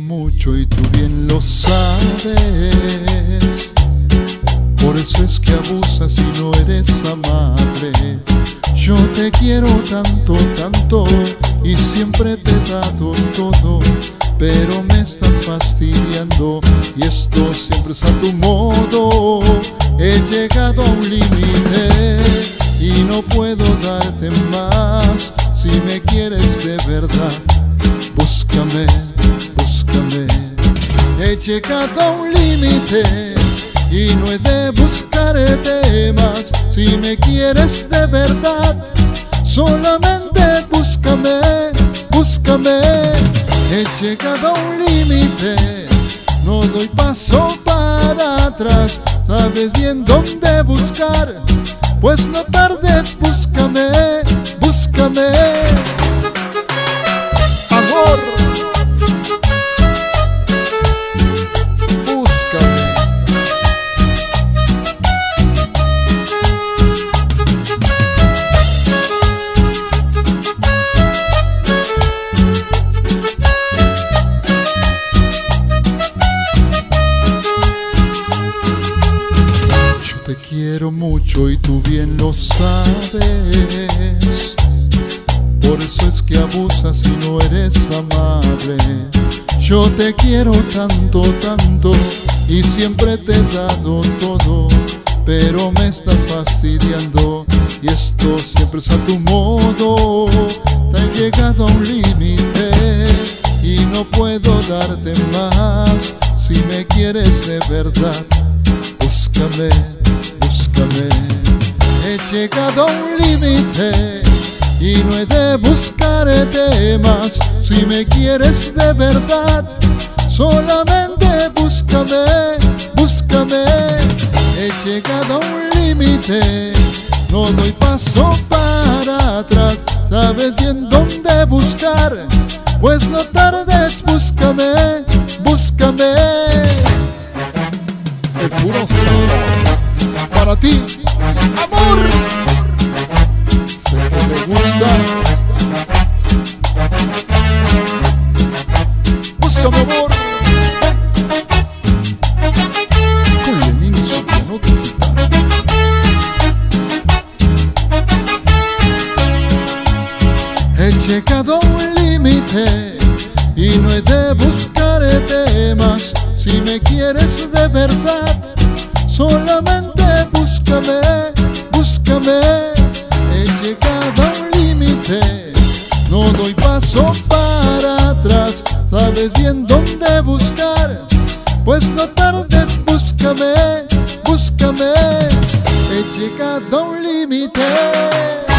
mucho y tú bien lo sabes. Por eso es que abusas y no eres madre. Yo te quiero tanto, tanto y siempre te he dado todo. Pero me estás fastidiando y esto siempre es a tu modo. He llegado a un límite y no puedo darte más. Si me quieres de verdad, búscame. He llegado a un límite y no he de buscarte más. Si me quieres de verdad, solamente búscame, búscame. He llegado a un límite, no doy paso para atrás. Sabes bien dónde buscar, pues no tardes, búscame, quiero mucho y tú bien lo sabes. Por eso es que abusas y no eres amable. Yo te quiero tanto, tanto y siempre te he dado todo. Pero me estás fastidiando y esto siempre es a tu modo. Te he llegado a un límite y no puedo darte más. Si me quieres de verdad, búscame, He llegado a un límite y no he de buscarte más. Si me quieres de verdad, solamente búscame, búscame. He llegado a un límite, no doy paso para atrás. Sabes bien dónde buscar, pues no tardes, búscame, búscame. El puro sabor para ti, amor. Sé que me gusta. Búscame amor. Con. He llegado a un límite y no he de buscarte más. Si me quieres de verdad, solamente búscame, búscame. He llegado a un límite, no doy paso para atrás. Sabes bien dónde buscar, pues no tardes, búscame, búscame. He llegado a un límite.